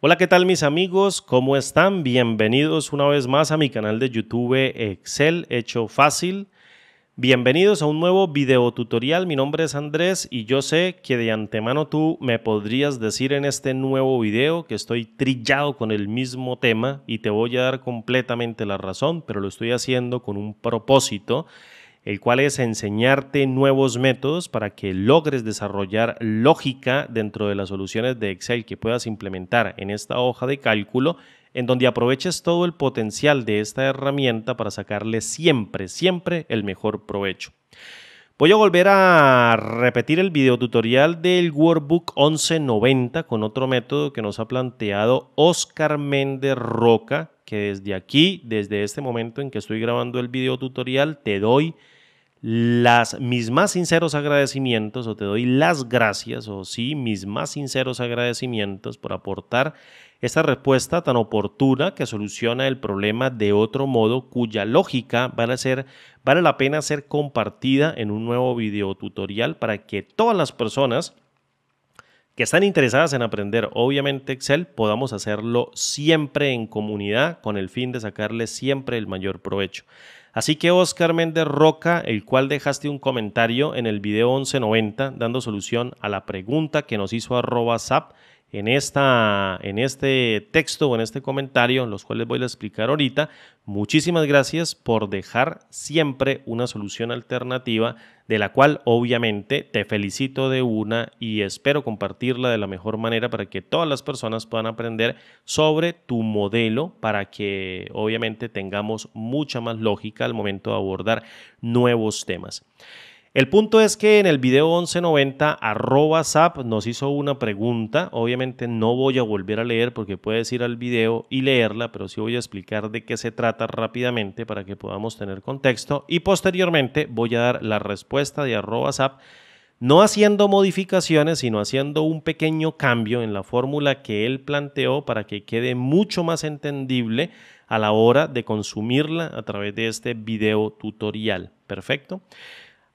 Hola, ¿qué tal mis amigos? ¿Cómo están? Bienvenidos una vez más a mi canal de YouTube Excel Hecho Fácil. Bienvenidos a un nuevo video tutorial. Mi nombre es Andrés y yo sé que de antemano tú me podrías decir en este nuevo video que estoy trillado con el mismo tema y te voy a dar completamente la razón, pero lo estoy haciendo con un propósito el cual es enseñarte nuevos métodos para que logres desarrollar lógica dentro de las soluciones de Excel que puedas implementar en esta hoja de cálculo, en donde aproveches todo el potencial de esta herramienta para sacarle siempre, siempre el mejor provecho. Voy a volver a repetir el video tutorial del Workbook 1190 con otro método que nos ha planteado Oscar Méndez Roca, que desde aquí, desde este momento en que estoy grabando el video tutorial, te doy las, mis más sinceros agradecimientos o te doy las gracias o sí, mis más sinceros agradecimientos por aportar esta respuesta tan oportuna que soluciona el problema de otro modo cuya lógica vale, ser, vale la pena ser compartida en un nuevo video tutorial para que todas las personas que están interesadas en aprender obviamente Excel podamos hacerlo siempre en comunidad con el fin de sacarle siempre el mayor provecho. Así que Oscar Méndez Roca, el cual dejaste un comentario en el video 1190 dando solución a la pregunta que nos hizo arroba zap en, esta, en este texto o en este comentario, los cuales voy a explicar ahorita. Muchísimas gracias por dejar siempre una solución alternativa, de la cual obviamente te felicito de una y espero compartirla de la mejor manera para que todas las personas puedan aprender sobre tu modelo para que obviamente tengamos mucha más lógica al momento de abordar nuevos temas. El punto es que en el video 1190 arroba zap nos hizo una pregunta. Obviamente no voy a volver a leer porque puedes ir al video y leerla, pero sí voy a explicar de qué se trata rápidamente para que podamos tener contexto. Y posteriormente voy a dar la respuesta de arroba zap no haciendo modificaciones, sino haciendo un pequeño cambio en la fórmula que él planteó para que quede mucho más entendible a la hora de consumirla a través de este video tutorial. Perfecto.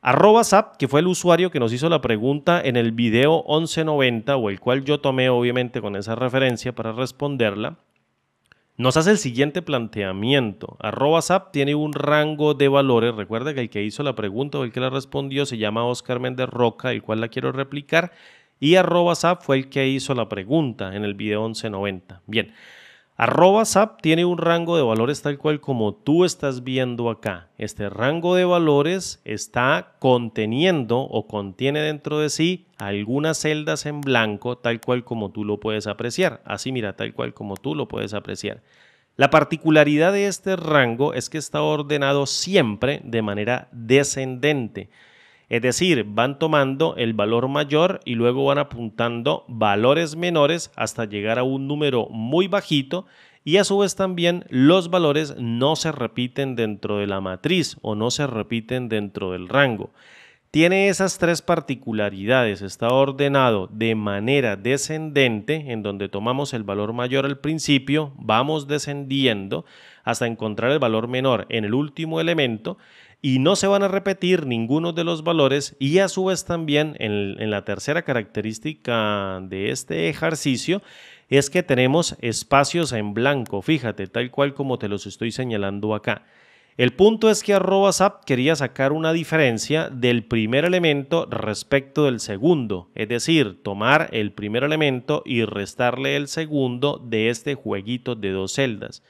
Arroba Zap, que fue el usuario que nos hizo la pregunta en el video 1190 o el cual yo tomé obviamente con esa referencia para responderla, nos hace el siguiente planteamiento. Arroba Zap tiene un rango de valores. Recuerda que el que hizo la pregunta o el que la respondió se llama Oscar Méndez Roca, el cual la quiero replicar. Y arroba Zap fue el que hizo la pregunta en el video 1190. Bien. Arroba SAP tiene un rango de valores tal cual como tú estás viendo acá. Este rango de valores está conteniendo o contiene dentro de sí algunas celdas en blanco tal cual como tú lo puedes apreciar. Así mira, tal cual como tú lo puedes apreciar. La particularidad de este rango es que está ordenado siempre de manera descendente. Es decir, van tomando el valor mayor y luego van apuntando valores menores hasta llegar a un número muy bajito y a su vez también los valores no se repiten dentro de la matriz o no se repiten dentro del rango. Tiene esas tres particularidades. Está ordenado de manera descendente, en donde tomamos el valor mayor al principio, vamos descendiendo hasta encontrar el valor menor en el último elemento y no se van a repetir ninguno de los valores y a su vez también en, la tercera característica de este ejercicio es que tenemos espacios en blanco, fíjate, tal cual como te los estoy señalando acá. El punto es que arroba zap quería sacar una diferencia del primer elemento respecto del segundo, es decir, tomar el primer elemento y restarle el segundo de este jueguito de dos celdas.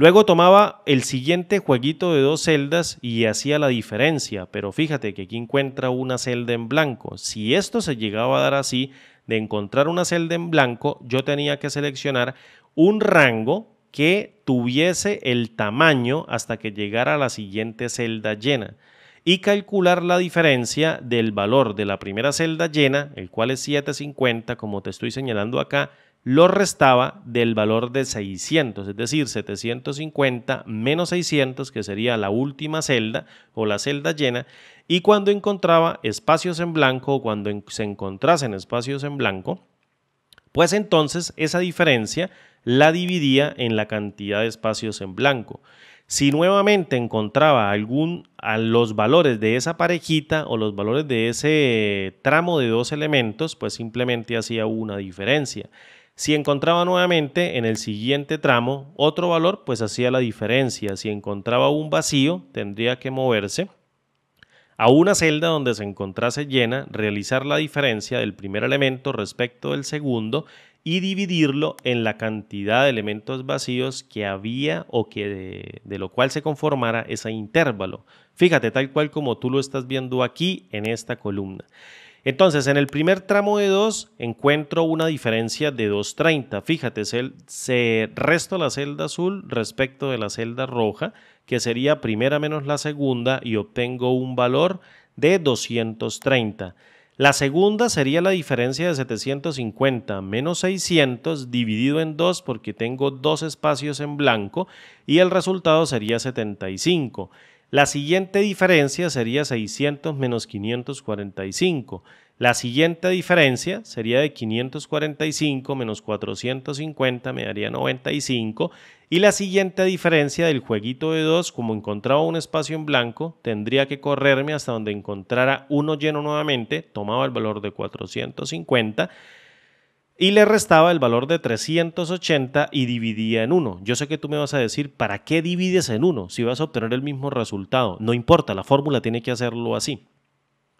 Luego tomaba el siguiente jueguito de dos celdas y hacía la diferencia, pero fíjate que aquí encuentra una celda en blanco. Si esto se llegaba a dar así, de encontrar una celda en blanco, yo tenía que seleccionar un rango que tuviese el tamaño hasta que llegara a la siguiente celda llena y calcular la diferencia del valor de la primera celda llena, el cual es 750, como te estoy señalando acá, lo restaba del valor de 600, es decir, 750 menos 600, que sería la última celda o la celda llena, y cuando encontraba espacios en blanco o cuando se encontrasen espacios en blanco, pues entonces esa diferencia la dividía en la cantidad de espacios en blanco. Si nuevamente encontraba algún a los valores de esa parejita o los valores de ese tramo de dos elementos, pues simplemente hacía una diferencia. Si encontraba nuevamente en el siguiente tramo otro valor, pues hacía la diferencia. Si encontraba un vacío, tendría que moverse a una celda donde se encontrase llena, realizar la diferencia del primer elemento respecto del segundo y dividirlo en la cantidad de elementos vacíos que había o que de, de, lo cual se conformara ese intervalo. Fíjate, tal cual como tú lo estás viendo aquí en esta columna. Entonces, en el primer tramo de 2 encuentro una diferencia de 230. Fíjate, se, se resto la celda azul respecto de la celda roja, que sería primera menos la segunda, y obtengo un valor de 230. La segunda sería la diferencia de 750 menos 600 dividido en 2 porque tengo dos espacios en blanco y el resultado sería 75. La siguiente diferencia sería 600 menos 545. La siguiente diferencia sería de 545 menos 450 me daría 95. Y la siguiente diferencia del jueguito de 2, como encontraba un espacio en blanco, tendría que correrme hasta donde encontrara uno lleno nuevamente, tomaba el valor de 450 y le restaba el valor de 380 y dividía en 1. Yo sé que tú me vas a decir, ¿para qué divides en 1 si vas a obtener el mismo resultado? No importa, la fórmula tiene que hacerlo así.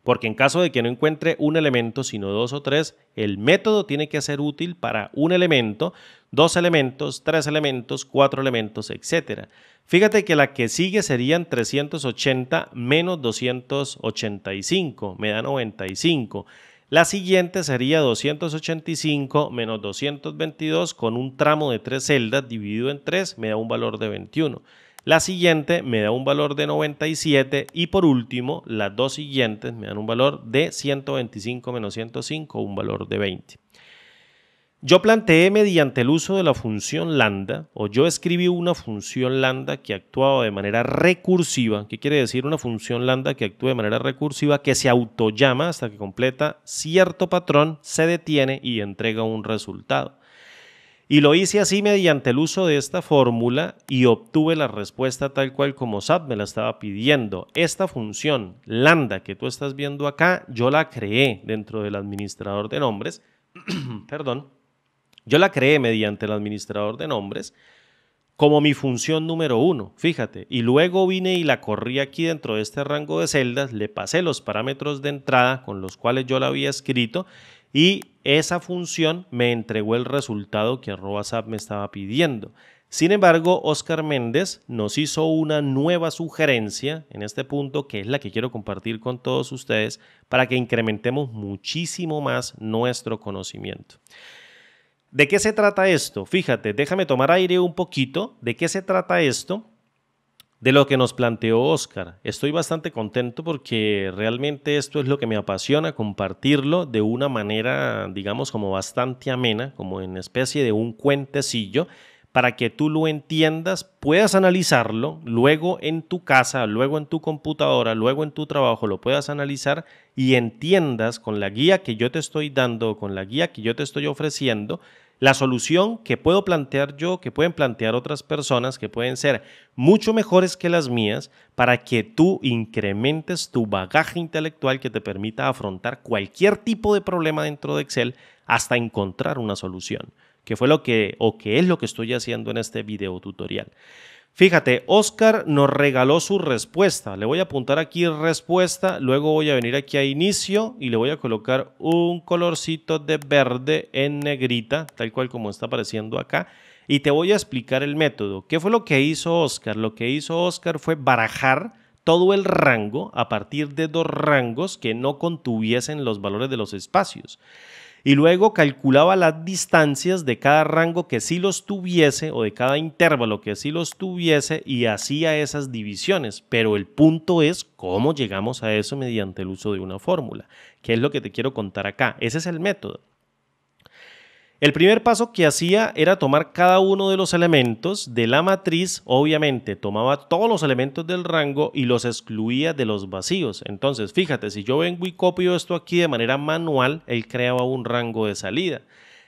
Porque en caso de que no encuentre un elemento, sino dos o tres, el método tiene que ser útil para un elemento, dos elementos, tres elementos, cuatro elementos, etc. Fíjate que la que sigue serían 380 menos 285, me da 95. La siguiente sería 285 menos 222 con un tramo de tres celdas dividido en 3 me da un valor de 21. La siguiente me da un valor de 97 y por último las dos siguientes me dan un valor de 125 menos 105, un valor de 20. Yo planteé mediante el uso de la función lambda, o yo escribí una función lambda que actuaba de manera recursiva. ¿Qué quiere decir una función lambda que actúa de manera recursiva? Que se autollama hasta que completa cierto patrón, se detiene y entrega un resultado. Y lo hice así mediante el uso de esta fórmula y obtuve la respuesta tal cual como SAP me la estaba pidiendo. Esta función lambda que tú estás viendo acá, yo la creé dentro del administrador de nombres. Perdón yo la creé mediante el administrador de nombres como mi función número uno, fíjate, y luego vine y la corrí aquí dentro de este rango de celdas, le pasé los parámetros de entrada con los cuales yo la había escrito y esa función me entregó el resultado que ArrobaSap me estaba pidiendo. Sin embargo, Oscar Méndez nos hizo una nueva sugerencia en este punto, que es la que quiero compartir con todos ustedes, para que incrementemos muchísimo más nuestro conocimiento. ¿De qué se trata esto? Fíjate, déjame tomar aire un poquito. ¿De qué se trata esto? De lo que nos planteó Oscar. Estoy bastante contento porque realmente esto es lo que me apasiona, compartirlo de una manera, digamos, como bastante amena, como en especie de un cuentecillo, para que tú lo entiendas, puedas analizarlo, luego en tu casa, luego en tu computadora, luego en tu trabajo lo puedas analizar y entiendas con la guía que yo te estoy dando, con la guía que yo te estoy ofreciendo, la solución que puedo plantear yo, que pueden plantear otras personas, que pueden ser mucho mejores que las mías, para que tú incrementes tu bagaje intelectual que te permita afrontar cualquier tipo de problema dentro de Excel hasta encontrar una solución, que fue lo que o que es lo que estoy haciendo en este video tutorial. Fíjate, Oscar nos regaló su respuesta. Le voy a apuntar aquí respuesta, luego voy a venir aquí a inicio y le voy a colocar un colorcito de verde en negrita, tal cual como está apareciendo acá. Y te voy a explicar el método. ¿Qué fue lo que hizo Oscar? Lo que hizo Oscar fue barajar todo el rango a partir de dos rangos que no contuviesen los valores de los espacios y luego calculaba las distancias de cada rango que sí los tuviese o de cada intervalo que sí los tuviese y hacía esas divisiones. Pero el punto es cómo llegamos a eso mediante el uso de una fórmula, que es lo que te quiero contar acá. Ese es el método. El primer paso que hacía era tomar cada uno de los elementos de la matriz, obviamente tomaba todos los elementos del rango y los excluía de los vacíos. Entonces, fíjate, si yo vengo y copio esto aquí de manera manual, él creaba un rango de salida.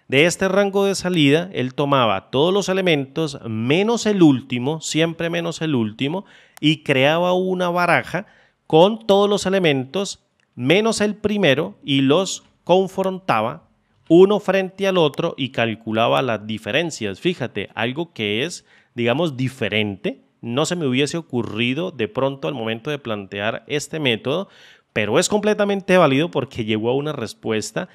De este rango de salida, él tomaba todos los elementos menos el último, siempre menos el último, y creaba una baraja con todos los elementos menos el primero y los confrontaba uno frente al otro y calculaba las diferencias. Fíjate, algo que es, digamos, diferente. No se me hubiese ocurrido de pronto al momento de plantear este método, pero es completamente válido porque llegó a una respuesta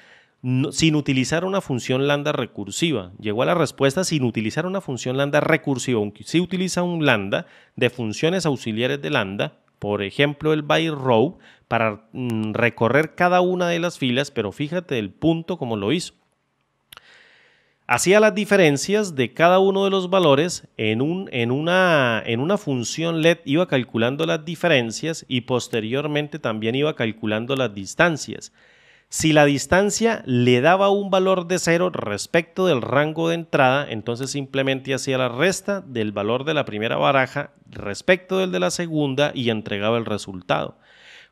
sin utilizar una función lambda recursiva. Llegó a la respuesta sin utilizar una función lambda recursiva, aunque sí utiliza un lambda de funciones auxiliares de lambda, por ejemplo el by row, para mm, recorrer cada una de las filas, pero fíjate el punto como lo hizo. Hacía las diferencias de cada uno de los valores en, en, una, en una función LED, iba calculando las diferencias y posteriormente también iba calculando las distancias. Si la distancia le daba un valor de cero respecto del rango de entrada, entonces simplemente hacía la resta del valor de la primera baraja respecto del de la segunda y entregaba el resultado.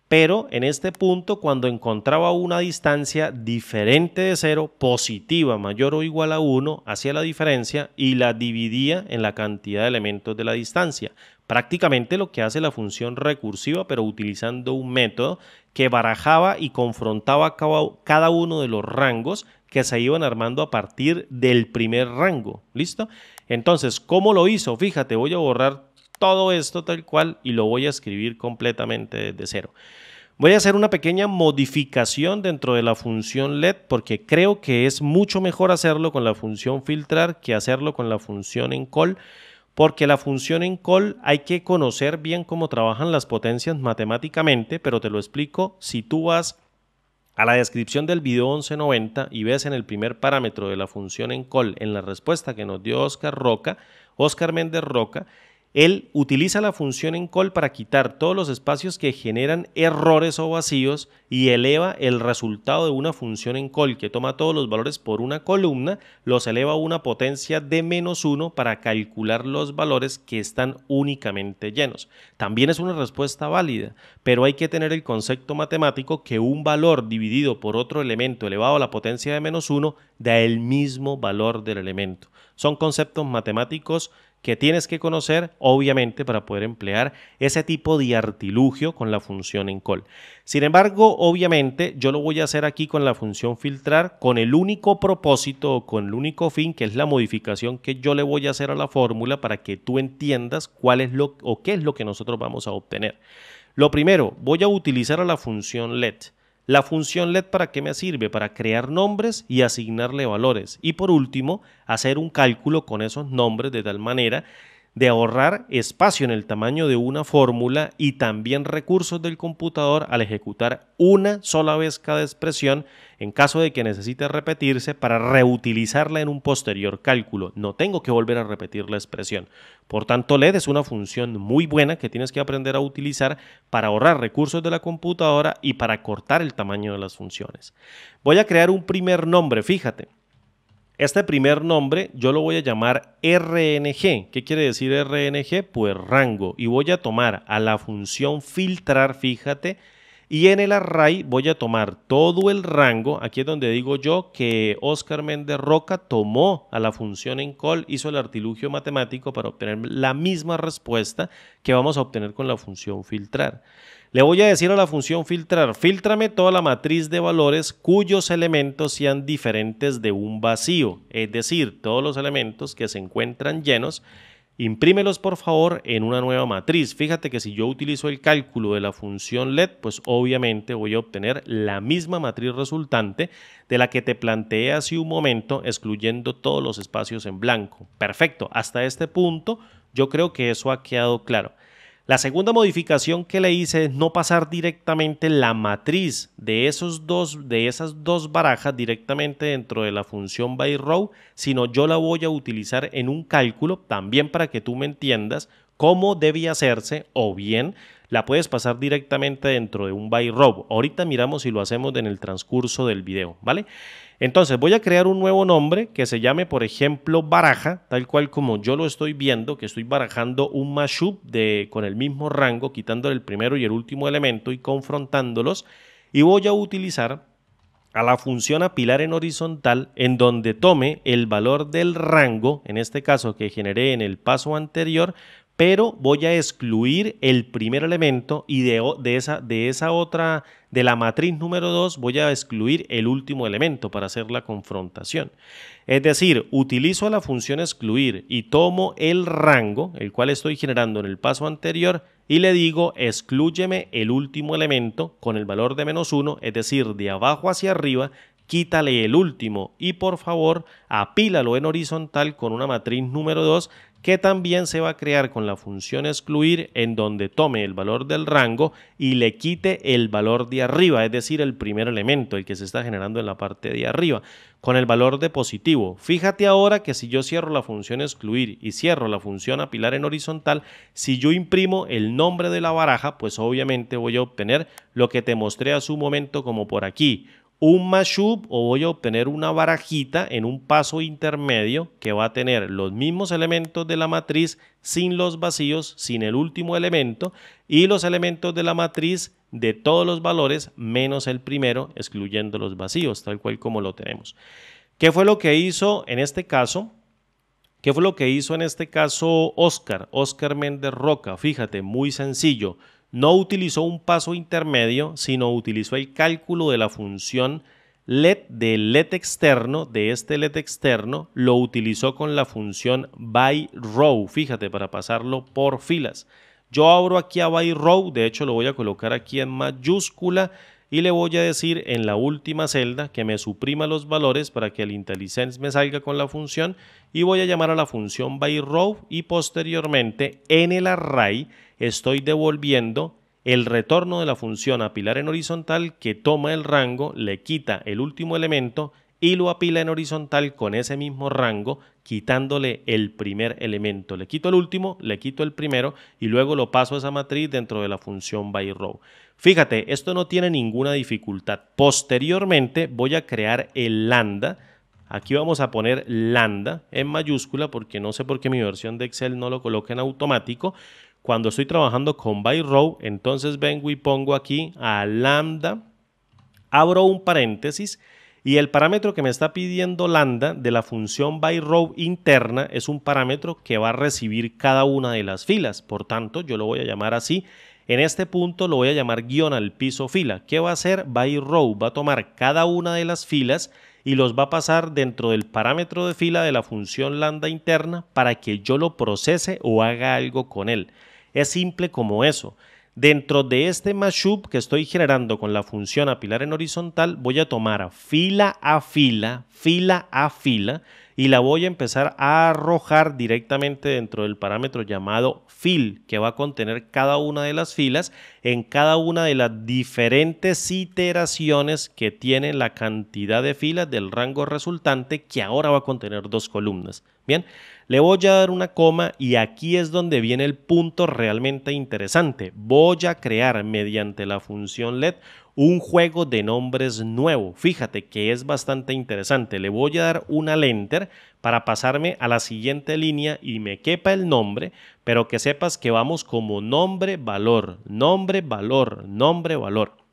Pero en este punto, cuando encontraba una distancia diferente de cero, positiva, mayor o igual a 1, hacía la diferencia y la dividía en la cantidad de elementos de la distancia. Prácticamente lo que hace la función recursiva, pero utilizando un método que barajaba y confrontaba cada uno de los rangos que se iban armando a partir del primer rango. ¿Listo? Entonces, ¿cómo lo hizo? Fíjate, voy a borrar todo esto tal cual y lo voy a escribir completamente desde cero. Voy a hacer una pequeña modificación dentro de la función LED porque creo que es mucho mejor hacerlo con la función filtrar que hacerlo con la función en call porque la función en call hay que conocer bien cómo trabajan las potencias matemáticamente, pero te lo explico. Si tú vas a la descripción del video 1190 y ves en el primer parámetro de la función en call en la respuesta que nos dio Oscar Roca, Oscar Méndez Roca, él utiliza la función en call para quitar todos los espacios que generan errores o vacíos y eleva el resultado de una función en call que toma todos los valores por una columna, los eleva a una potencia de menos 1 para calcular los valores que están únicamente llenos. También es una respuesta válida, pero hay que tener el concepto matemático que un valor dividido por otro elemento elevado a la potencia de menos 1 da el mismo valor del elemento. Son conceptos matemáticos que tienes que conocer, obviamente, para poder emplear ese tipo de artilugio con la función en call. Sin embargo, obviamente, yo lo voy a hacer aquí con la función filtrar con el único propósito o con el único fin, que es la modificación que yo le voy a hacer a la fórmula para que tú entiendas cuál es lo o qué es lo que nosotros vamos a obtener. Lo primero, voy a utilizar a la función let. La función LED para qué me sirve? Para crear nombres y asignarle valores. Y por último, hacer un cálculo con esos nombres de tal manera de ahorrar espacio en el tamaño de una fórmula y también recursos del computador al ejecutar una sola vez cada expresión en caso de que necesite repetirse para reutilizarla en un posterior cálculo. No tengo que volver a repetir la expresión. Por tanto, LED es una función muy buena que tienes que aprender a utilizar para ahorrar recursos de la computadora y para cortar el tamaño de las funciones. Voy a crear un primer nombre, fíjate. Este primer nombre yo lo voy a llamar RNG. ¿Qué quiere decir RNG? Pues rango. Y voy a tomar a la función filtrar, fíjate, y en el array voy a tomar todo el rango. Aquí es donde digo yo que Oscar Méndez Roca tomó a la función en call, hizo el artilugio matemático para obtener la misma respuesta que vamos a obtener con la función filtrar. Le voy a decir a la función filtrar, filtrame toda la matriz de valores cuyos elementos sean diferentes de un vacío, es decir, todos los elementos que se encuentran llenos, imprímelos por favor en una nueva matriz. Fíjate que si yo utilizo el cálculo de la función LED, pues obviamente voy a obtener la misma matriz resultante de la que te planteé hace un momento, excluyendo todos los espacios en blanco. Perfecto, hasta este punto yo creo que eso ha quedado claro. La segunda modificación que le hice es no pasar directamente la matriz de, esos dos, de esas dos barajas directamente dentro de la función by row, sino yo la voy a utilizar en un cálculo también para que tú me entiendas cómo debe hacerse o bien la puedes pasar directamente dentro de un by row. Ahorita miramos si lo hacemos en el transcurso del video, ¿vale? Entonces voy a crear un nuevo nombre que se llame, por ejemplo, baraja, tal cual como yo lo estoy viendo, que estoy barajando un mashup de, con el mismo rango, quitándole el primero y el último elemento y confrontándolos. Y voy a utilizar a la función apilar en horizontal en donde tome el valor del rango, en este caso que generé en el paso anterior, pero voy a excluir el primer elemento y de, esa, de esa otra, de la matriz número 2, voy a excluir el último elemento para hacer la confrontación. Es decir, utilizo la función excluir y tomo el rango, el cual estoy generando en el paso anterior, y le digo excluyeme el último elemento con el valor de menos 1, es decir, de abajo hacia arriba, quítale el último y por favor apílalo en horizontal con una matriz número 2 que también se va a crear con la función excluir en donde tome el valor del rango y le quite el valor de arriba, es decir, el primer elemento, el que se está generando en la parte de arriba, con el valor de positivo. Fíjate ahora que si yo cierro la función excluir y cierro la función apilar en horizontal, si yo imprimo el nombre de la baraja, pues obviamente voy a obtener lo que te mostré hace un momento como por aquí, un mashup o voy a obtener una barajita en un paso intermedio que va a tener los mismos elementos de la matriz sin los vacíos, sin el último elemento y los elementos de la matriz de todos los valores menos el primero, excluyendo los vacíos, tal cual como lo tenemos. ¿Qué fue lo que hizo en este caso? ¿Qué fue lo que hizo en este caso Oscar? Oscar Méndez Roca. Fíjate, muy sencillo no utilizó un paso intermedio, sino utilizó el cálculo de la función let del let externo, de este let externo, lo utilizó con la función by row, fíjate, para pasarlo por filas. Yo abro aquí a by row, de hecho lo voy a colocar aquí en mayúscula y le voy a decir en la última celda que me suprima los valores para que el IntelliSense me salga con la función y voy a llamar a la función by row y posteriormente en el array estoy devolviendo el retorno de la función apilar en horizontal que toma el rango, le quita el último elemento y lo apila en horizontal con ese mismo rango, quitándole el primer elemento. Le quito el último, le quito el primero y luego lo paso a esa matriz dentro de la función by row. Fíjate, esto no tiene ninguna dificultad. Posteriormente voy a crear el lambda. Aquí vamos a poner lambda en mayúscula porque no sé por qué mi versión de Excel no lo coloca en automático. Cuando estoy trabajando con by row, entonces vengo y pongo aquí a lambda, abro un paréntesis y el parámetro que me está pidiendo lambda de la función by row interna es un parámetro que va a recibir cada una de las filas. Por tanto, yo lo voy a llamar así. En este punto lo voy a llamar guion al piso fila. ¿Qué va a hacer? By row va a tomar cada una de las filas y los va a pasar dentro del parámetro de fila de la función lambda interna para que yo lo procese o haga algo con él. Es simple como eso. Dentro de este mashup que estoy generando con la función apilar en horizontal, voy a tomar fila a fila, fila a fila, y la voy a empezar a arrojar directamente dentro del parámetro llamado fill, que va a contener cada una de las filas en cada una de las diferentes iteraciones que tiene la cantidad de filas del rango resultante, que ahora va a contener dos columnas. Bien, le voy a dar una coma y aquí es donde viene el punto realmente interesante. Voy a crear mediante la función LED un juego de nombres nuevo. Fíjate que es bastante interesante. Le voy a dar una lenter para pasarme a la siguiente línea y me quepa el nombre, pero que sepas que vamos como nombre, valor, nombre, valor, nombre, valor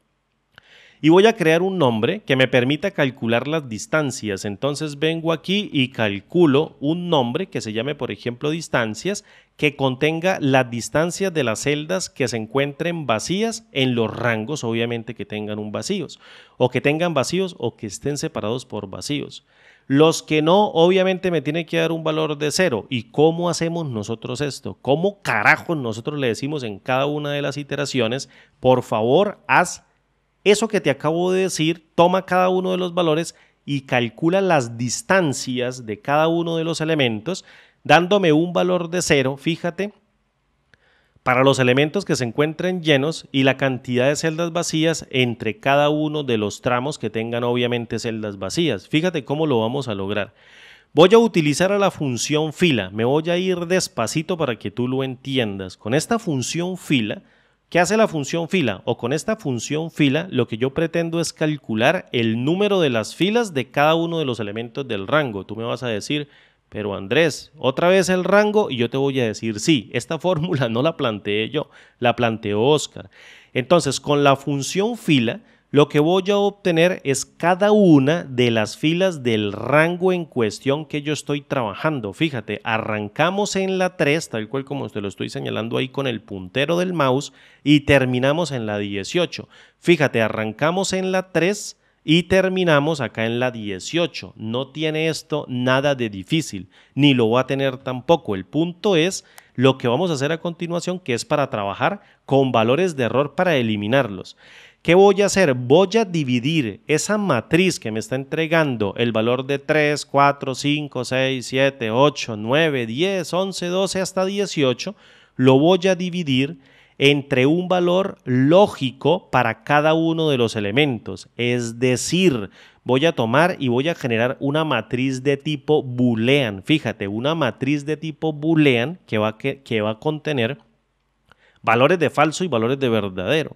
y voy a crear un nombre que me permita calcular las distancias. Entonces vengo aquí y calculo un nombre que se llame, por ejemplo, distancias, que contenga las distancias de las celdas que se encuentren vacías en los rangos, obviamente que tengan un vacíos, o que tengan vacíos o que estén separados por vacíos. Los que no, obviamente me tiene que dar un valor de cero. ¿Y cómo hacemos nosotros esto? ¿Cómo carajo nosotros le decimos en cada una de las iteraciones, por favor, haz eso que te acabo de decir, toma cada uno de los valores y calcula las distancias de cada uno de los elementos, dándome un valor de cero, fíjate, para los elementos que se encuentren llenos y la cantidad de celdas vacías entre cada uno de los tramos que tengan obviamente celdas vacías. Fíjate cómo lo vamos a lograr. Voy a utilizar a la función fila. Me voy a ir despacito para que tú lo entiendas. Con esta función fila ¿Qué hace la función fila? O con esta función fila lo que yo pretendo es calcular el número de las filas de cada uno de los elementos del rango. Tú me vas a decir, pero Andrés, otra vez el rango y yo te voy a decir, sí, esta fórmula no la planteé yo, la planteó Oscar. Entonces, con la función fila, lo que voy a obtener es cada una de las filas del rango en cuestión que yo estoy trabajando. Fíjate, arrancamos en la 3, tal cual como te lo estoy señalando ahí con el puntero del mouse, y terminamos en la 18. Fíjate, arrancamos en la 3 y terminamos acá en la 18. No tiene esto nada de difícil, ni lo va a tener tampoco. El punto es lo que vamos a hacer a continuación, que es para trabajar con valores de error para eliminarlos. ¿Qué voy a hacer? Voy a dividir esa matriz que me está entregando el valor de 3, 4, 5, 6, 7, 8, 9, 10, 11, 12 hasta 18. Lo voy a dividir entre un valor lógico para cada uno de los elementos. Es decir, voy a tomar y voy a generar una matriz de tipo boolean. Fíjate, una matriz de tipo boolean que va, que, que va a contener valores de falso y valores de verdadero.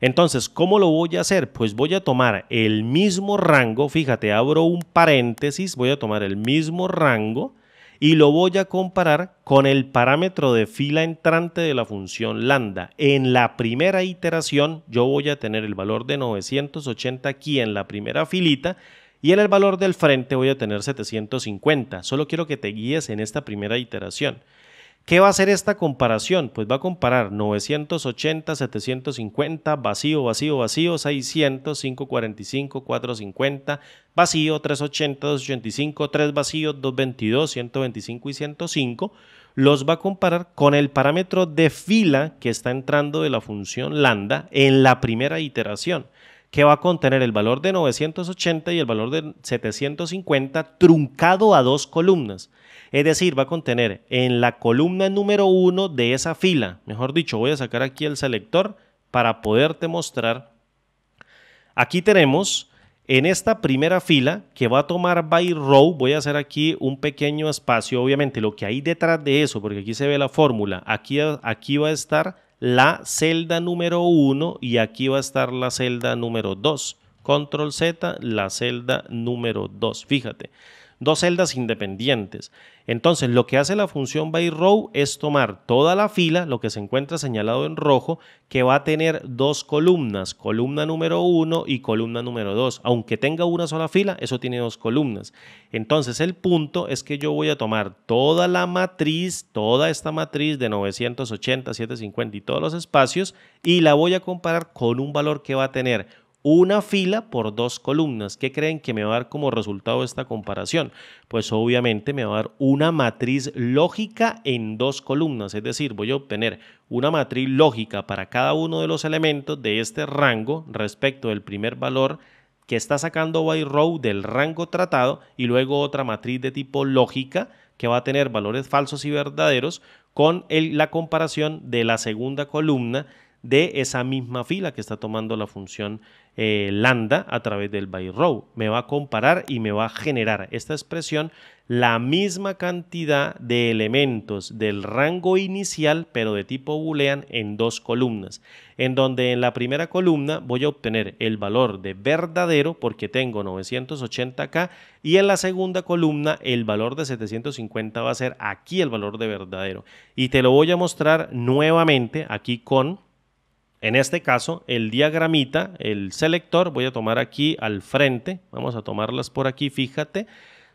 Entonces, ¿cómo lo voy a hacer? Pues voy a tomar el mismo rango, fíjate, abro un paréntesis, voy a tomar el mismo rango y lo voy a comparar con el parámetro de fila entrante de la función lambda. En la primera iteración yo voy a tener el valor de 980 aquí en la primera filita y en el valor del frente voy a tener 750. Solo quiero que te guíes en esta primera iteración. ¿Qué va a hacer esta comparación? Pues va a comparar 980, 750, vacío, vacío, vacío, 600, 545, 450, vacío, 380, 285, 3 vacíos, 222, 125 y 105. Los va a comparar con el parámetro de fila que está entrando de la función lambda en la primera iteración que va a contener el valor de 980 y el valor de 750 truncado a dos columnas. Es decir, va a contener en la columna número 1 de esa fila, mejor dicho, voy a sacar aquí el selector para poderte mostrar. Aquí tenemos en esta primera fila que va a tomar by row, voy a hacer aquí un pequeño espacio, obviamente lo que hay detrás de eso, porque aquí se ve la fórmula, aquí, aquí va a estar la celda número 1 y aquí va a estar la celda número 2. Control Z, la celda número 2. Fíjate, dos celdas independientes. Entonces, lo que hace la función byRow es tomar toda la fila, lo que se encuentra señalado en rojo, que va a tener dos columnas, columna número 1 y columna número 2. Aunque tenga una sola fila, eso tiene dos columnas. Entonces, el punto es que yo voy a tomar toda la matriz, toda esta matriz de 980, 750 y todos los espacios, y la voy a comparar con un valor que va a tener una fila por dos columnas. ¿Qué creen que me va a dar como resultado esta comparación? Pues obviamente me va a dar una matriz lógica en dos columnas, es decir, voy a obtener una matriz lógica para cada uno de los elementos de este rango respecto del primer valor que está sacando by row del rango tratado y luego otra matriz de tipo lógica que va a tener valores falsos y verdaderos con la comparación de la segunda columna de esa misma fila que está tomando la función eh, lambda a través del by row. Me va a comparar y me va a generar esta expresión la misma cantidad de elementos del rango inicial, pero de tipo boolean, en dos columnas, en donde en la primera columna voy a obtener el valor de verdadero porque tengo 980K y en la segunda columna el valor de 750 va a ser aquí el valor de verdadero. Y te lo voy a mostrar nuevamente aquí con en este caso, el diagramita, el selector, voy a tomar aquí al frente, vamos a tomarlas por aquí, fíjate,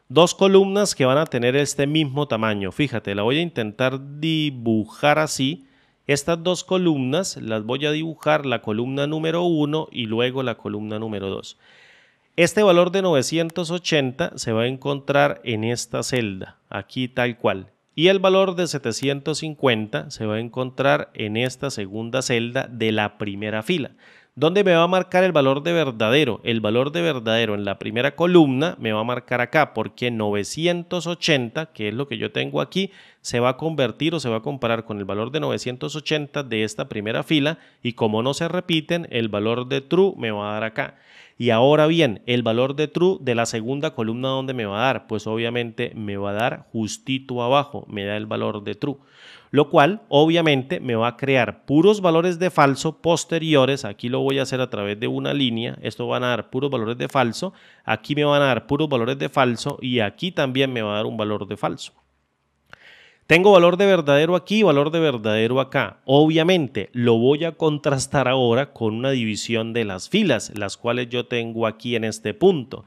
dos columnas que van a tener este mismo tamaño. Fíjate, la voy a intentar dibujar así. Estas dos columnas las voy a dibujar la columna número 1 y luego la columna número 2. Este valor de 980 se va a encontrar en esta celda, aquí tal cual. Y el valor de 750 se va a encontrar en esta segunda celda de la primera fila, donde me va a marcar el valor de verdadero. El valor de verdadero en la primera columna me va a marcar acá porque 980, que es lo que yo tengo aquí, se va a convertir o se va a comparar con el valor de 980 de esta primera fila y como no se repiten, el valor de true me va a dar acá. Y ahora bien, el valor de true de la segunda columna, ¿dónde me va a dar? Pues obviamente me va a dar justito abajo, me da el valor de true. Lo cual obviamente me va a crear puros valores de falso posteriores. Aquí lo voy a hacer a través de una línea. Esto van a dar puros valores de falso. Aquí me van a dar puros valores de falso y aquí también me va a dar un valor de falso. Tengo valor de verdadero aquí, valor de verdadero acá. Obviamente lo voy a contrastar ahora con una división de las filas, las cuales yo tengo aquí en este punto.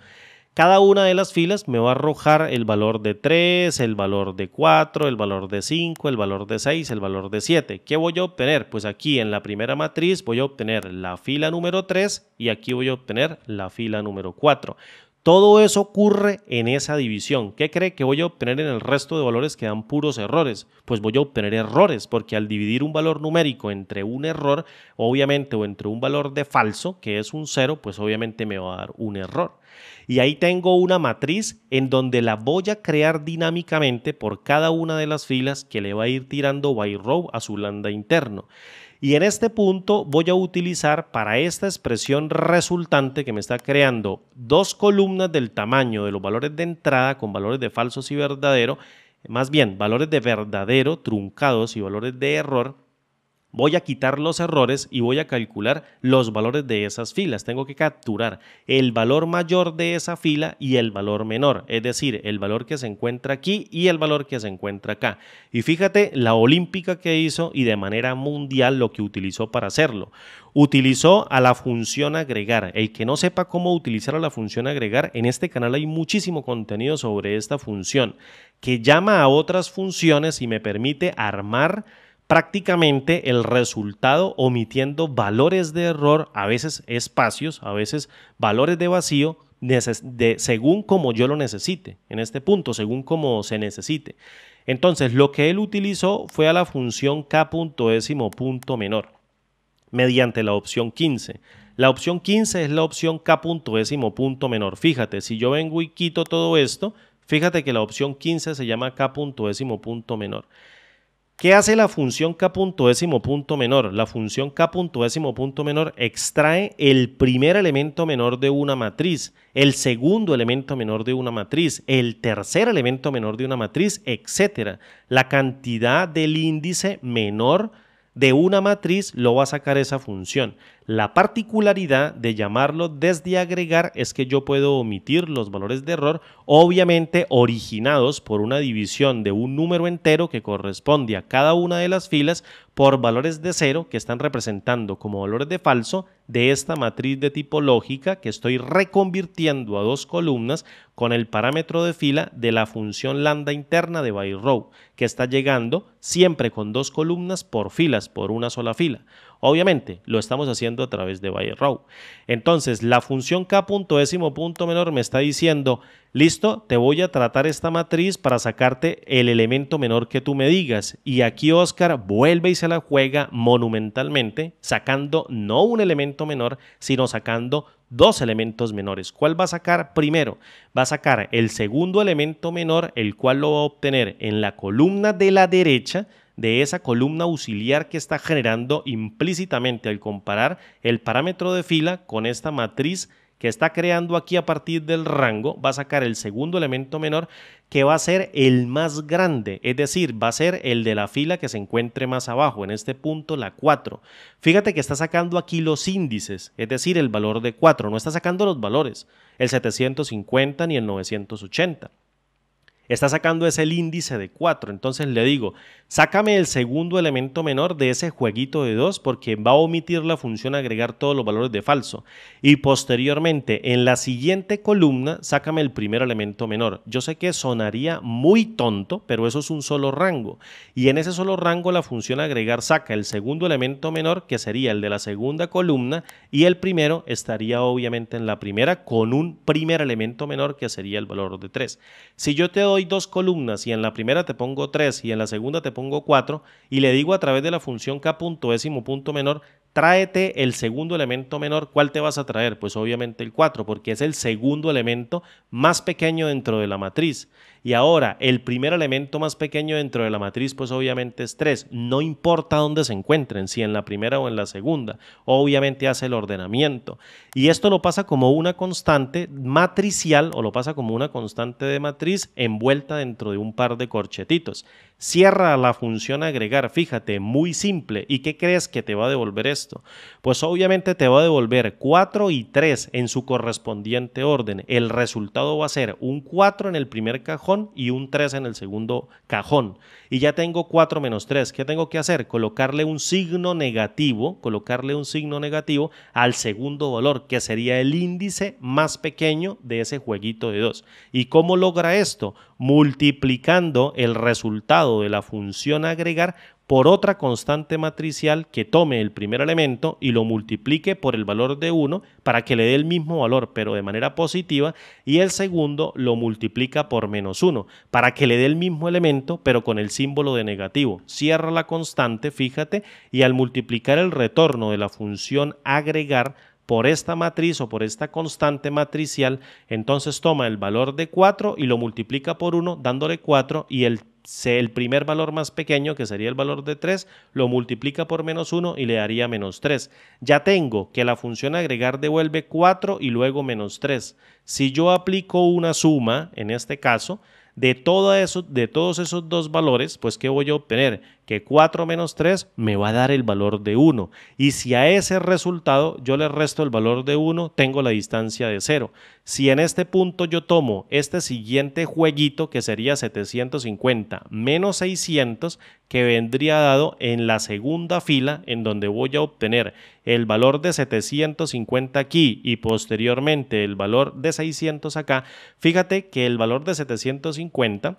Cada una de las filas me va a arrojar el valor de 3, el valor de 4, el valor de 5, el valor de 6, el valor de 7. ¿Qué voy a obtener? Pues aquí en la primera matriz voy a obtener la fila número 3 y aquí voy a obtener la fila número 4. Todo eso ocurre en esa división. ¿Qué cree que voy a obtener en el resto de valores que dan puros errores? Pues voy a obtener errores, porque al dividir un valor numérico entre un error, obviamente, o entre un valor de falso, que es un cero, pues obviamente me va a dar un error. Y ahí tengo una matriz en donde la voy a crear dinámicamente por cada una de las filas que le va a ir tirando by row a su lambda interno. Y en este punto voy a utilizar para esta expresión resultante que me está creando dos columnas del tamaño de los valores de entrada con valores de falsos y verdadero, más bien valores de verdadero truncados y valores de error voy a quitar los errores y voy a calcular los valores de esas filas. Tengo que capturar el valor mayor de esa fila y el valor menor, es decir, el valor que se encuentra aquí y el valor que se encuentra acá. Y fíjate la olímpica que hizo y de manera mundial lo que utilizó para hacerlo. Utilizó a la función agregar. El que no sepa cómo utilizar a la función agregar, en este canal hay muchísimo contenido sobre esta función que llama a otras funciones y me permite armar prácticamente el resultado omitiendo valores de error, a veces espacios, a veces valores de vacío, de, según como yo lo necesite, en este punto, según como se necesite. Entonces, lo que él utilizó fue a la función k punto menor, mediante la opción 15. La opción 15 es la opción k punto décimo punto menor. Fíjate, si yo vengo y quito todo esto, fíjate que la opción 15 se llama k punto décimo punto menor. ¿Qué hace la función k punto décimo punto menor? La función k punto décimo punto menor extrae el primer elemento menor de una matriz, el segundo elemento menor de una matriz, el tercer elemento menor de una matriz, etc. La cantidad del índice menor de una matriz lo va a sacar esa función. La particularidad de llamarlo desde agregar es que yo puedo omitir los valores de error, obviamente originados por una división de un número entero que corresponde a cada una de las filas por valores de cero que están representando como valores de falso de esta matriz de tipo lógica que estoy reconvirtiendo a dos columnas con el parámetro de fila de la función lambda interna de by row, que está llegando siempre con dos columnas por filas, por una sola fila. Obviamente lo estamos haciendo a través de by row. Entonces la función k punto décimo punto menor me está diciendo, listo, te voy a tratar esta matriz para sacarte el elemento menor que tú me digas. Y aquí Oscar vuelve y se la juega monumentalmente, sacando no un elemento menor, sino sacando dos elementos menores. ¿Cuál va a sacar primero? Va a sacar el segundo elemento menor, el cual lo va a obtener en la columna de la derecha, de esa columna auxiliar que está generando implícitamente al comparar el parámetro de fila con esta matriz que está creando aquí a partir del rango, va a sacar el segundo elemento menor que va a ser el más grande, es decir, va a ser el de la fila que se encuentre más abajo, en este punto la 4. Fíjate que está sacando aquí los índices, es decir, el valor de 4, no está sacando los valores, el 750 ni el 980 está sacando ese el índice de 4. Entonces le digo, sácame el segundo elemento menor de ese jueguito de 2 porque va a omitir la función agregar todos los valores de falso. Y posteriormente, en la siguiente columna, sácame el primer elemento menor. Yo sé que sonaría muy tonto, pero eso es un solo rango. Y en ese solo rango la función agregar saca el segundo elemento menor, que sería el de la segunda columna, y el primero estaría obviamente en la primera con un primer elemento menor, que sería el valor de 3. Si yo te doy dos columnas y en la primera te pongo 3 y en la segunda te pongo 4 y le digo a través de la función k punto décimo punto menor, tráete el segundo elemento menor, ¿cuál te vas a traer? Pues obviamente el 4 porque es el segundo elemento más pequeño dentro de la matriz. Y ahora, el primer elemento más pequeño dentro de la matriz, pues obviamente es 3. No importa dónde se encuentren, si en la primera o en la segunda. Obviamente hace el ordenamiento. Y esto lo pasa como una constante matricial o lo pasa como una constante de matriz envuelta dentro de un par de corchetitos. Cierra la función agregar, fíjate, muy simple. ¿Y qué crees que te va a devolver esto? Pues obviamente te va a devolver 4 y 3 en su correspondiente orden. El resultado va a ser un 4 en el primer cajón y un 3 en el segundo cajón. Y ya tengo 4 menos 3. ¿Qué tengo que hacer? Colocarle un signo negativo, colocarle un signo negativo al segundo valor, que sería el índice más pequeño de ese jueguito de 2. ¿Y cómo logra esto? Multiplicando el resultado de la función agregar por otra constante matricial que tome el primer elemento y lo multiplique por el valor de 1 para que le dé el mismo valor pero de manera positiva y el segundo lo multiplica por menos 1 para que le dé el mismo elemento pero con el símbolo de negativo. Cierra la constante, fíjate, y al multiplicar el retorno de la función agregar por esta matriz o por esta constante matricial, entonces toma el valor de 4 y lo multiplica por 1 dándole 4 y el el primer valor más pequeño, que sería el valor de 3, lo multiplica por menos 1 y le daría menos 3. Ya tengo que la función agregar devuelve 4 y luego menos 3. Si yo aplico una suma, en este caso, de, todo eso, de todos esos dos valores, pues ¿qué voy a obtener? Que 4 menos 3 me va a dar el valor de 1. Y si a ese resultado yo le resto el valor de 1, tengo la distancia de 0. Si en este punto yo tomo este siguiente jueguito, que sería 750 menos 600, que vendría dado en la segunda fila, en donde voy a obtener el valor de 750 aquí y posteriormente el valor de 600 acá, fíjate que el valor de 750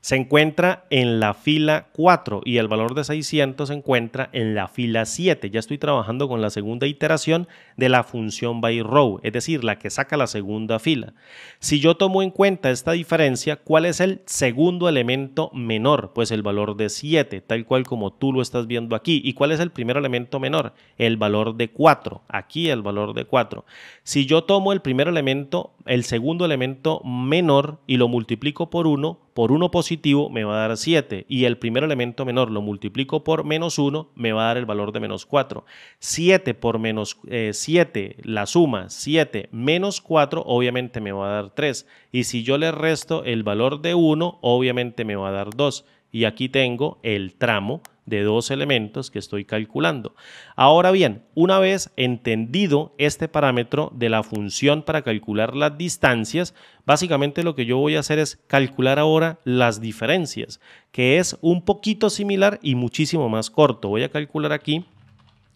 se encuentra en la fila 4 y el valor de 600 se encuentra en la fila 7. Ya estoy trabajando con la segunda iteración de la función by row, es decir, la que saca la segunda fila. Si yo tomo en cuenta esta diferencia, ¿cuál es el segundo elemento menor? Pues el valor de 7, tal cual como tú lo estás viendo aquí. ¿Y cuál es el primer elemento menor? El valor de 4. Aquí el valor de 4. Si yo tomo el primer elemento, el segundo elemento menor y lo multiplico por 1, por 1 positivo me va a dar 7 y el primer elemento menor lo multiplico por menos 1 me va a dar el valor de menos 4. 7 por menos 7, eh, la suma 7 menos 4 obviamente me va a dar 3 y si yo le resto el valor de 1 obviamente me va a dar 2 y aquí tengo el tramo de dos elementos que estoy calculando. Ahora bien, una vez entendido este parámetro de la función para calcular las distancias, básicamente lo que yo voy a hacer es calcular ahora las diferencias, que es un poquito similar y muchísimo más corto. Voy a calcular aquí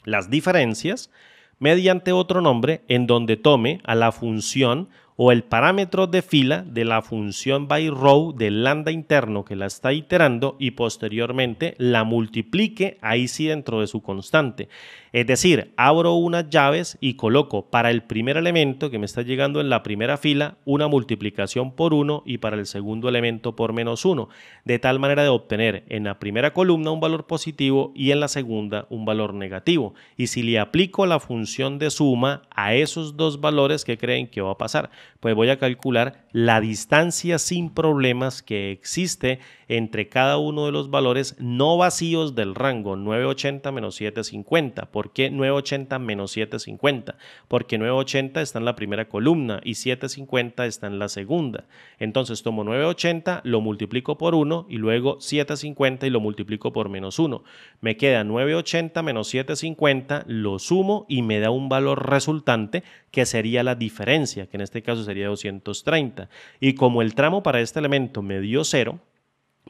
las diferencias mediante otro nombre en donde tome a la función o el parámetro de fila de la función by row del lambda interno que la está iterando y posteriormente la multiplique ahí sí dentro de su constante. Es decir, abro unas llaves y coloco para el primer elemento que me está llegando en la primera fila una multiplicación por 1 y para el segundo elemento por menos 1, de tal manera de obtener en la primera columna un valor positivo y en la segunda un valor negativo. Y si le aplico la función de suma a esos dos valores, ¿qué creen que va a pasar? Pues voy a calcular la distancia sin problemas que existe entre cada uno de los valores no vacíos del rango 980 menos 750. ¿Por qué 980 menos 750? Porque 980 está en la primera columna y 750 está en la segunda. Entonces tomo 980, lo multiplico por 1 y luego 750 y lo multiplico por menos 1. Me queda 980 menos 750, lo sumo y me da un valor resultante que sería la diferencia, que en este caso sería 230. Y como el tramo para este elemento me dio 0,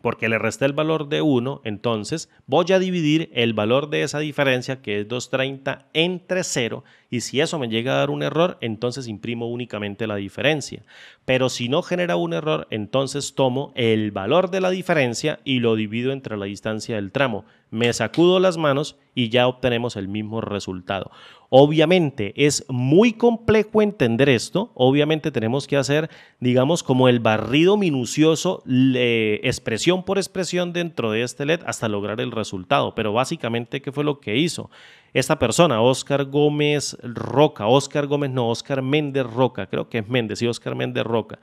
porque le resté el valor de 1, entonces voy a dividir el valor de esa diferencia, que es 230, entre 0, y si eso me llega a dar un error, entonces imprimo únicamente la diferencia. Pero si no genera un error, entonces tomo el valor de la diferencia y lo divido entre la distancia del tramo. Me sacudo las manos y ya obtenemos el mismo resultado. Obviamente es muy complejo entender esto. Obviamente tenemos que hacer, digamos, como el barrido minucioso, expresión por expresión dentro de este LED hasta lograr el resultado. Pero básicamente, ¿qué fue lo que hizo? Esta persona, Oscar Gómez Roca, Oscar Gómez, no, Oscar Méndez Roca, creo que es Méndez, y Oscar Méndez Roca.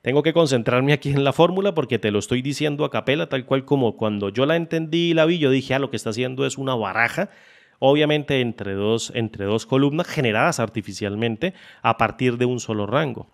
Tengo que concentrarme aquí en la fórmula porque te lo estoy diciendo a capela, tal cual como cuando yo la entendí y la vi, yo dije, ah, lo que está haciendo es una baraja, obviamente entre dos, entre dos columnas generadas artificialmente a partir de un solo rango.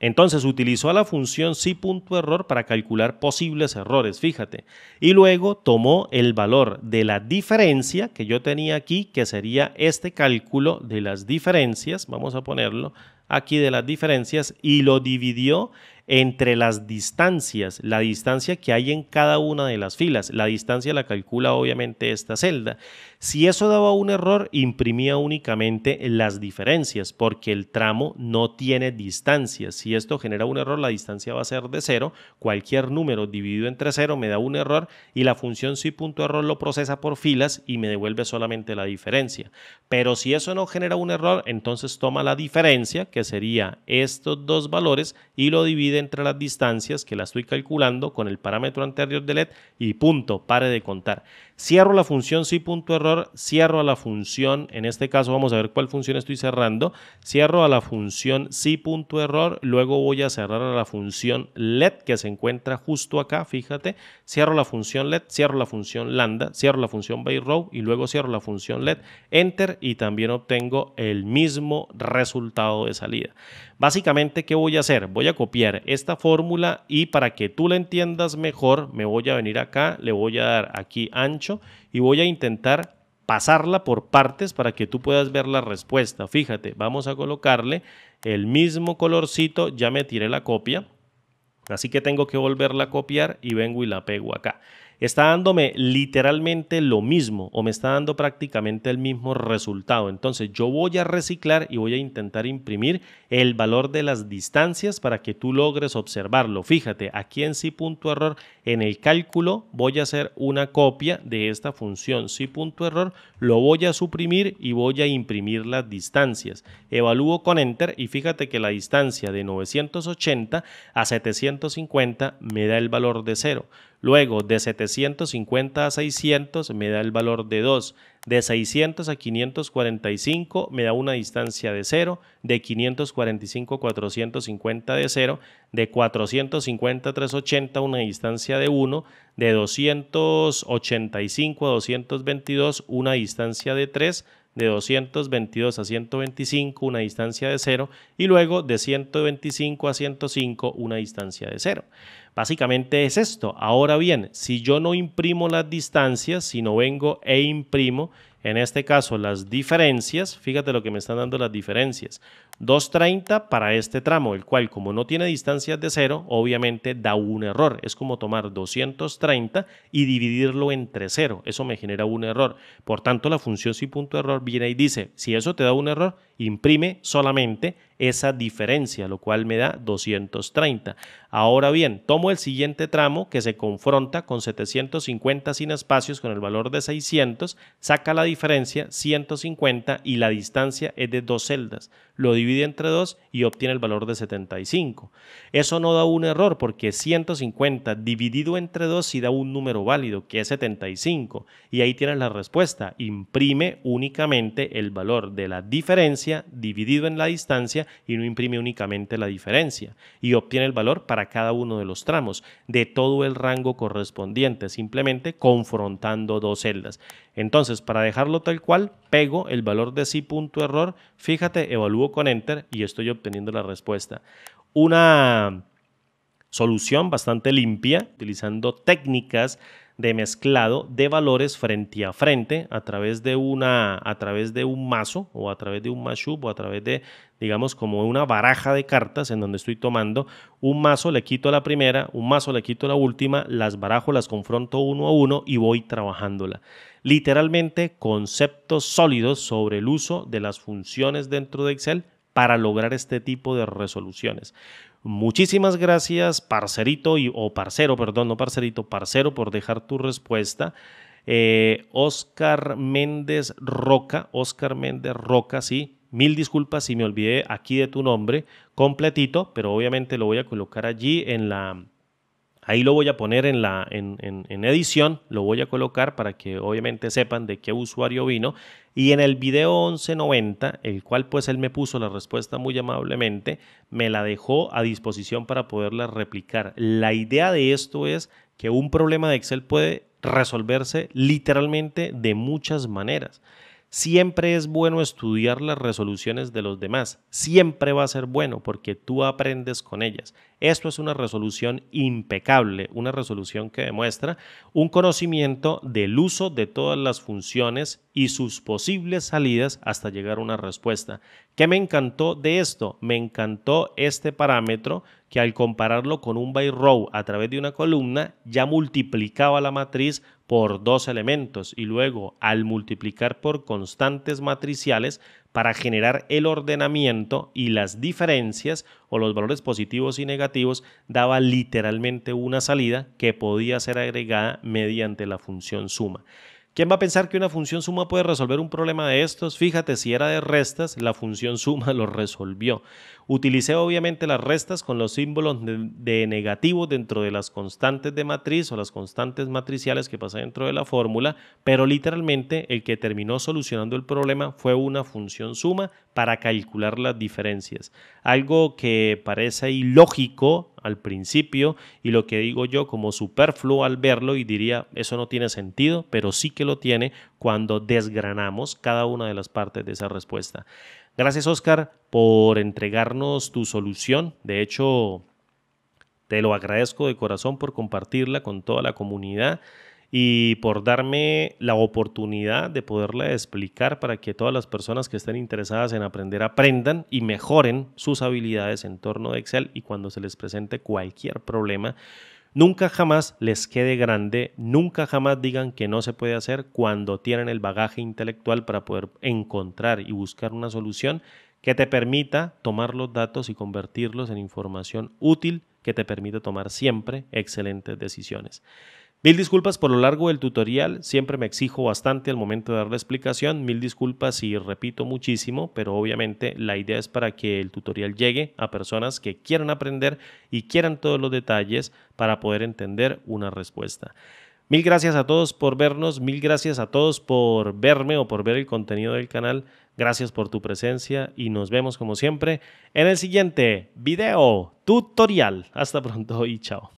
Entonces utilizó la función si.error para calcular posibles errores, fíjate. Y luego tomó el valor de la diferencia que yo tenía aquí, que sería este cálculo de las diferencias, vamos a ponerlo aquí de las diferencias, y lo dividió entre las distancias, la distancia que hay en cada una de las filas. La distancia la calcula obviamente esta celda. Si eso daba un error, imprimía únicamente las diferencias, porque el tramo no tiene distancias. Si esto genera un error, la distancia va a ser de cero. Cualquier número dividido entre cero me da un error y la función si.error lo procesa por filas y me devuelve solamente la diferencia. Pero si eso no genera un error, entonces toma la diferencia, que sería estos dos valores, y lo divide entre las distancias que la estoy calculando con el parámetro anterior de LED y punto, pare de contar. Cierro la función si punto error, cierro a la función, en este caso vamos a ver cuál función estoy cerrando, cierro a la función si punto error, luego voy a cerrar a la función LED que se encuentra justo acá, fíjate, cierro la función LED, cierro la función lambda, cierro la función by row y luego cierro la función LED, enter y también obtengo el mismo resultado de salida. Básicamente, ¿qué voy a hacer? Voy a copiar esta fórmula y para que tú la entiendas mejor, me voy a venir acá, le voy a dar aquí ancho y voy a intentar pasarla por partes para que tú puedas ver la respuesta. Fíjate, vamos a colocarle el mismo colorcito, ya me tiré la copia, así que tengo que volverla a copiar y vengo y la pego acá está dándome literalmente lo mismo o me está dando prácticamente el mismo resultado. Entonces yo voy a reciclar y voy a intentar imprimir el valor de las distancias para que tú logres observarlo. Fíjate, aquí en sí punto error, en el cálculo voy a hacer una copia de esta función sí punto error, lo voy a suprimir y voy a imprimir las distancias. Evalúo con enter y fíjate que la distancia de 980 a 750 me da el valor de 0. Luego, de 750 a 600 me da el valor de 2. De 600 a 545 me da una distancia de 0. De 545 a 450 de 0. De 450 a 380 una distancia de 1. De 285 a 222 una distancia de 3 de 222 a 125 una distancia de 0 y luego de 125 a 105 una distancia de 0. Básicamente es esto. Ahora bien, si yo no imprimo las distancias, sino vengo e imprimo, en este caso las diferencias, fíjate lo que me están dando las diferencias. 230 para este tramo, el cual como no tiene distancias de cero, obviamente da un error. Es como tomar 230 y dividirlo entre cero. Eso me genera un error. Por tanto, la función si punto error viene y dice, si eso te da un error, imprime solamente esa diferencia, lo cual me da 230. Ahora bien, tomo el siguiente tramo que se confronta con 750 sin espacios con el valor de 600, saca la diferencia 150 y la distancia es de dos celdas. Lo divide entre dos y obtiene el valor de 75. Eso no da un error porque 150 dividido entre dos sí da un número válido que es 75 y ahí tienes la respuesta. Imprime únicamente el valor de la diferencia dividido en la distancia y no imprime únicamente la diferencia y obtiene el valor para cada uno de los tramos de todo el rango correspondiente, simplemente confrontando dos celdas. Entonces, para dejarlo tal cual, pego el valor de sí punto error, fíjate, evalúo con enter y estoy obteniendo la respuesta. Una solución bastante limpia, utilizando técnicas de mezclado de valores frente a frente a través de una a través de un mazo o a través de un mashup o a través de digamos como una baraja de cartas en donde estoy tomando un mazo le quito la primera un mazo le quito la última las barajo las confronto uno a uno y voy trabajándola literalmente conceptos sólidos sobre el uso de las funciones dentro de Excel para lograr este tipo de resoluciones. Muchísimas gracias, parcerito y, o parcero, perdón, no parcerito, parcero, por dejar tu respuesta. Eh, Oscar Méndez Roca, Oscar Méndez Roca, sí. Mil disculpas si me olvidé aquí de tu nombre completito, pero obviamente lo voy a colocar allí en la, Ahí lo voy a poner en, la, en, en, edición, lo voy a colocar para que obviamente sepan de qué usuario vino. Y en el video 1190, el cual pues él me puso la respuesta muy amablemente, me la dejó a disposición para poderla replicar. La idea de esto es que un problema de Excel puede resolverse literalmente de muchas maneras. Siempre es bueno estudiar las resoluciones de los demás. Siempre va a ser bueno porque tú aprendes con ellas. Esto es una resolución impecable, una resolución que demuestra un conocimiento del uso de todas las funciones y sus posibles salidas hasta llegar a una respuesta. ¿Qué me encantó de esto? Me encantó este parámetro que al compararlo con un by row a través de una columna ya multiplicaba la matriz por dos elementos y luego al multiplicar por constantes matriciales para generar el ordenamiento y las diferencias o los valores positivos y negativos daba literalmente una salida que podía ser agregada mediante la función suma. ¿Quién va a pensar que una función suma puede resolver un problema de estos? Fíjate, si era de restas, la función suma lo resolvió. Utilicé obviamente las restas con los símbolos de, negativo dentro de las constantes de matriz o las constantes matriciales que pasan dentro de la fórmula, pero literalmente el que terminó solucionando el problema fue una función suma para calcular las diferencias. Algo que parece ilógico al principio y lo que digo yo como superfluo al verlo y diría eso no tiene sentido, pero sí que lo tiene cuando desgranamos cada una de las partes de esa respuesta. Gracias Oscar por entregarnos tu solución. De hecho, te lo agradezco de corazón por compartirla con toda la comunidad y por darme la oportunidad de poderla explicar para que todas las personas que estén interesadas en aprender aprendan y mejoren sus habilidades en torno de Excel y cuando se les presente cualquier problema Nunca jamás les quede grande, nunca jamás digan que no se puede hacer cuando tienen el bagaje intelectual para poder encontrar y buscar una solución que te permita tomar los datos y convertirlos en información útil que te permita tomar siempre excelentes decisiones. Mil disculpas por lo largo del tutorial, siempre me exijo bastante al momento de dar la explicación, mil disculpas y repito muchísimo, pero obviamente la idea es para que el tutorial llegue a personas que quieran aprender y quieran todos los detalles para poder entender una respuesta. Mil gracias a todos por vernos, mil gracias a todos por verme o por ver el contenido del canal, gracias por tu presencia y nos vemos como siempre en el siguiente video tutorial. Hasta pronto y chao.